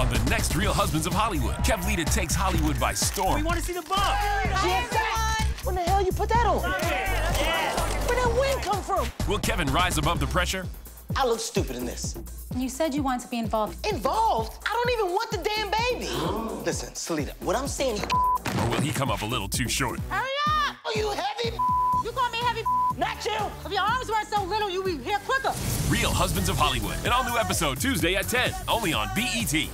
On the next Real Husbands of Hollywood, Kev Lita takes Hollywood by storm. We want to see the bump. When the hell you put that on? Where that wind come from? Will Kevin rise above the pressure? I look stupid in this. You said you wanted to be involved. Involved? I don't even want the damn baby. Listen, Selita, what I'm saying. Or will he come up a little too short? Hurry up! Are you heavy? You call me heavy. Not you. If your arms weren't so little, you'd be here quicker. Real Husbands of Hollywood. An all new episode Tuesday at 10, only on BET.